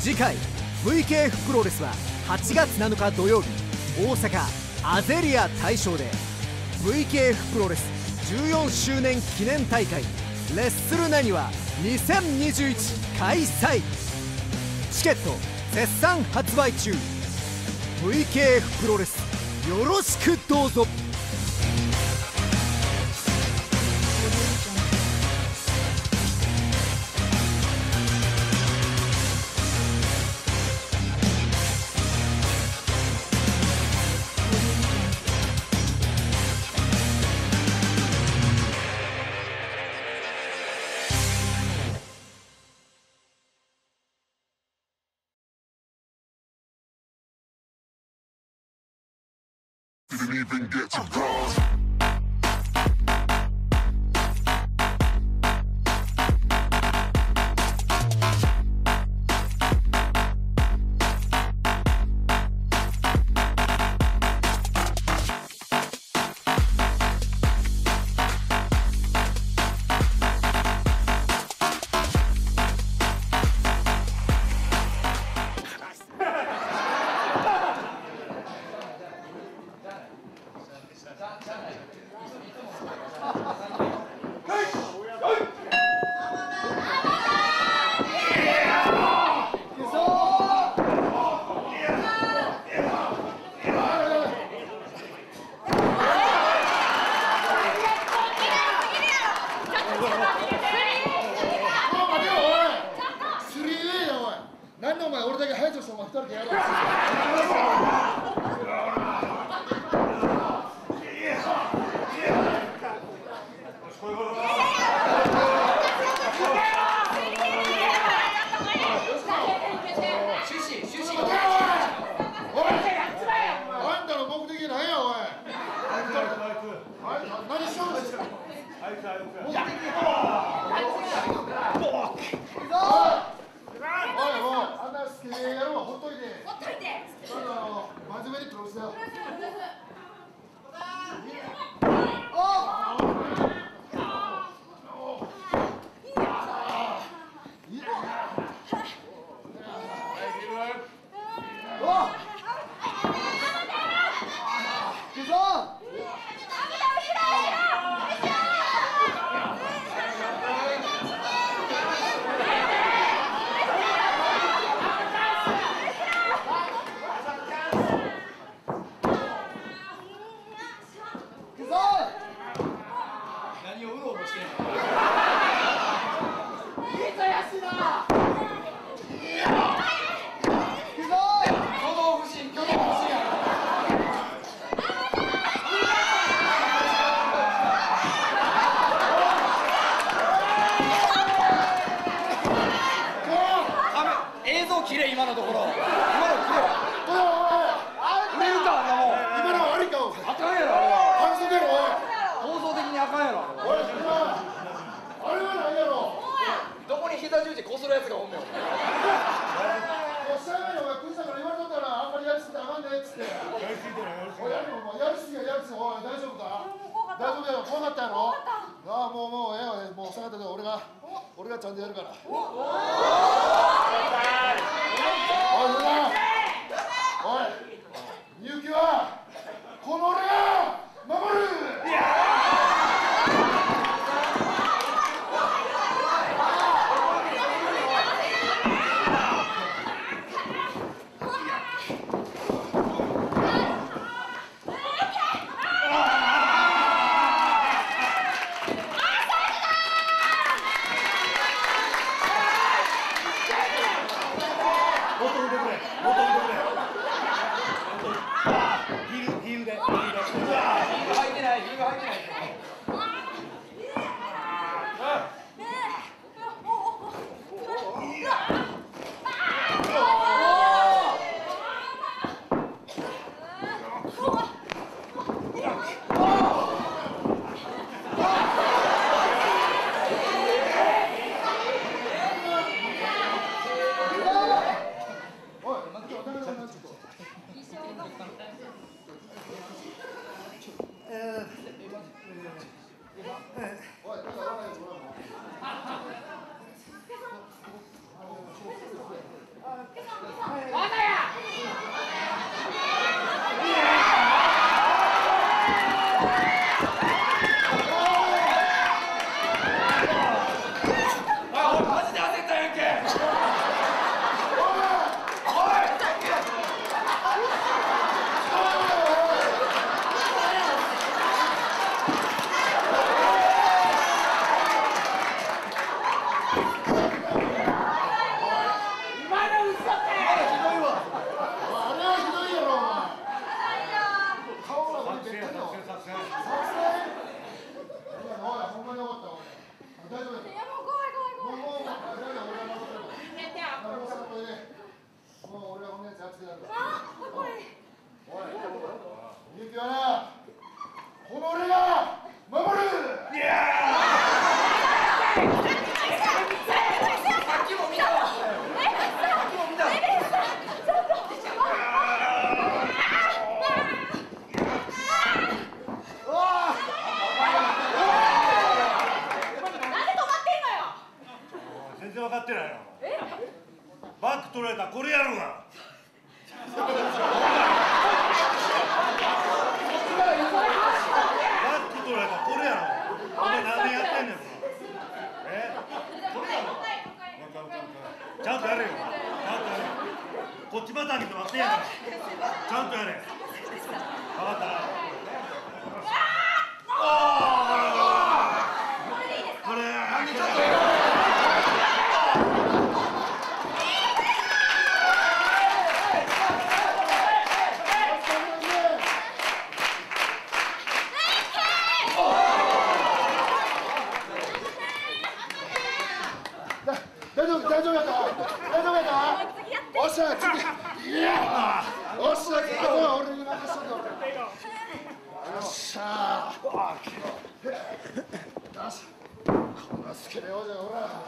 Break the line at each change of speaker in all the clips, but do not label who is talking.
次回 VKF プロレスは8月7日土曜日大阪アゼリア大賞で VKF プロレス14周年記念大会レッスルナニワ2021開催。チケット絶賛発売中。VKF プロレスよろしくどうぞ。
Even get to
bronze.3A でお前俺だけ排除してお前一人でやろうおいあんたの何や。おいあ何しようとしてるほっといてあの真面目にプロレスだよ
何をうろうろしてんの挙動不審挙動不審やカメ映像きれい今のところ今のきれい売れるかあんなもん
今のは悪いかおい
あかんやろあれは
反則やろ
放送的にあかんやろ
おいあれは何やろ
どこに膝十字こするやつがおんねんお前
おっしゃいお前クイズだから言われとったらあんまりやりすぎたらあかんねっつってやりすぎてないやりすぎてやりすぎややりすぎおい大丈夫か大丈夫やろ怖かったやろああもうもうええわもう下がってて俺が俺がちゃんとやるからおおい。みゆきはこの俺
っ
しゃー。よしこんなスケベ王者ほら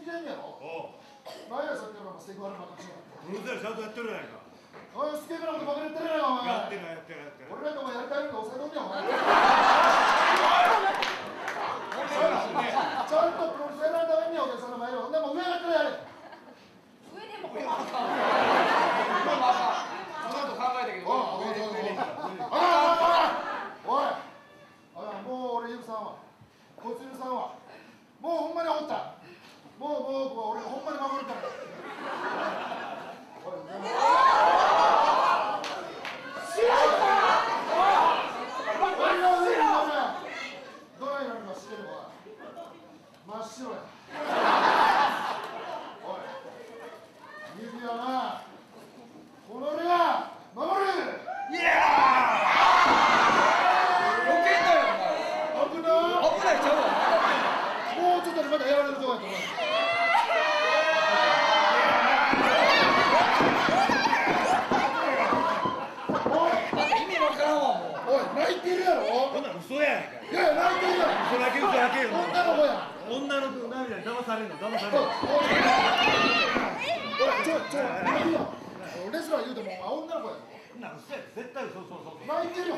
にてんやろ？前やさっきからセクハラの話だ
うるちゃんとやって。るやないか
おいスケベなことばかり言ってるやろお前。
やってやってやって
俺らんもやりたいの抑えとんねんお前。ちゃんとプロセスやらんためにお客さんの前でほんでも上がっ
た
らやれ。
上でも
る。Машина.
じゃない騙されんの騙されんの。
ほらちょちょ泣くよレスラー言うても女の子や
ぞ。なんせ絶対そうそうそう。
泣いてるよ。